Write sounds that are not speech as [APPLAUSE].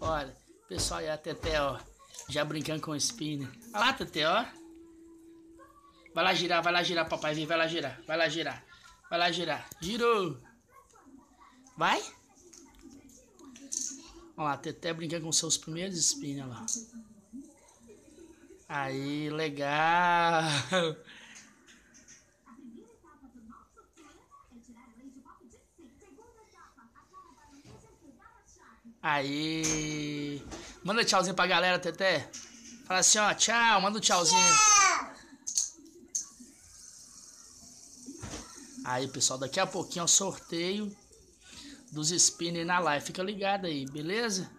Olha, pessoal aí a Teté, ó, já brincando com o spinner. Olha lá, Teté, ó. Vai lá girar, vai lá girar, papai, vem, vai lá girar, vai lá girar. Vai lá girar. Girou. Vai. Olha lá, Teté brincando com seus primeiros spinner lá. Aí, legal. [LAUGHS] Aí. Manda tchauzinho pra galera, Teté. Fala assim, ó, tchau, manda um tchauzinho. Aí, pessoal, daqui a pouquinho é o sorteio dos spinners na live. Fica ligado aí, beleza?